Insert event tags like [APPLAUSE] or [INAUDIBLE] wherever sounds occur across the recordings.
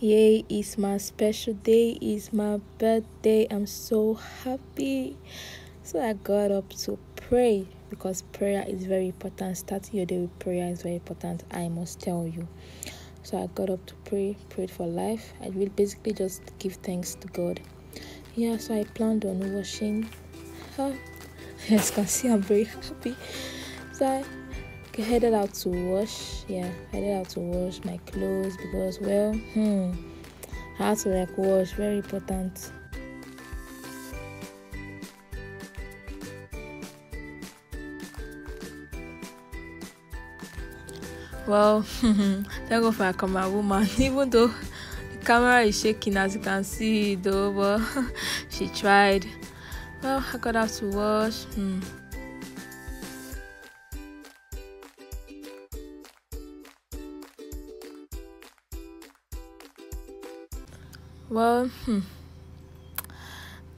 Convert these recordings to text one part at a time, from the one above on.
Today is my special day, is my birthday. I'm so happy. So I got up to pray because prayer is very important. Starting your day with prayer is very important. I must tell you. So I got up to pray, prayed for life. I will basically just give thanks to God. Yeah, so I planned on washing. Huh? As [LAUGHS] you can see, I'm very happy. So I headed out to wash. Yeah, headed out to wash my clothes because, well, hmm, had to like wash. Very important. Well, [LAUGHS] thank God for a camera woman. [LAUGHS] Even though the camera is shaking, as you can see, though, but [LAUGHS] she tried. Well, I got out to wash. Hmm. Well, hmm.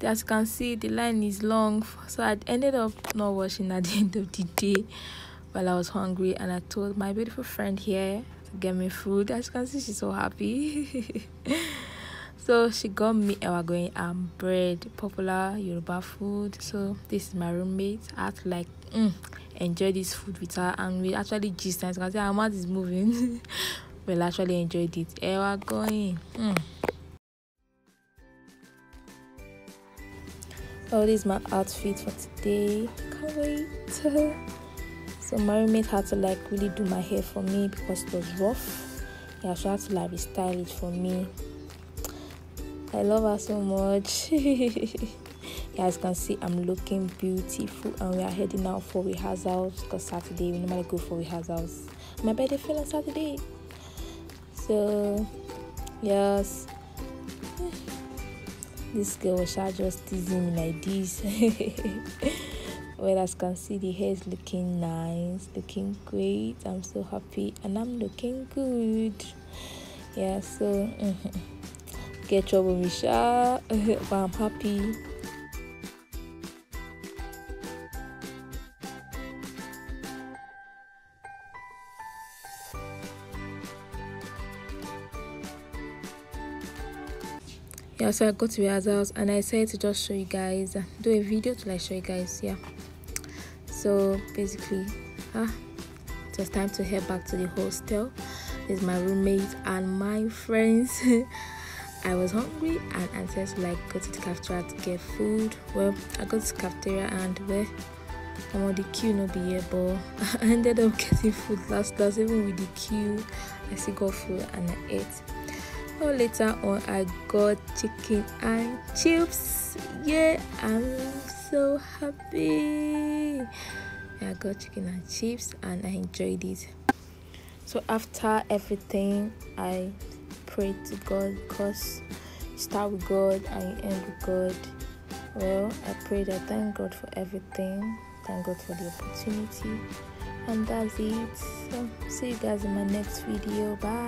as you can see, the line is long, so I ended up not washing at the [LAUGHS] end of the day while I was hungry. And I told my beautiful friend here to get me food. As you can see, she's so happy. [LAUGHS] so she got me Ewa agoyin and bread, popular Yoruba food. So this is my roommate. I had to like mm, enjoy this food with her, and we actually just As you can see, our mouth is moving. [LAUGHS] we'll actually enjoyed it. Ewa agoyin. Mm. Oh this is my outfit for today. Can't wait. [LAUGHS] So my roommate had to like really do my hair for me because it was rough. Yeah she had to like restyle it for me. I love her so much. [LAUGHS] Yeah, as you can see i'm looking beautiful and we are heading out for rehearsals because saturday we normally go for rehearsals. My birthday fell on saturday. So yes [LAUGHS] this girl was just teasing me like this. [LAUGHS] Well as can see the hair is looking nice looking great. I'm so happy and i'm looking good. Yeah so [LAUGHS] get trouble misha. [LAUGHS] But i'm happy yeah so i go to house and i said to just show you guys uh, do a video to like show you guys yeah. So basically ah it was time to head back to the hostel. Is my roommate and my friends. [LAUGHS] I was hungry and i said like go to the cafeteria to get food. Well i go to the cafeteria and where I'm on the queue no be here but [LAUGHS] i ended up [LAUGHS] getting food last class even with the queue. I still got food and i ate oh later on i got chicken and chips. Yeah i'm so happy. I got chicken and chips and i enjoyed it. So after everything i prayed to god because start with god and end with god. Well i prayed i thank god for everything. Thank god for the opportunity. And that's it. So see you guys in my next video. Bye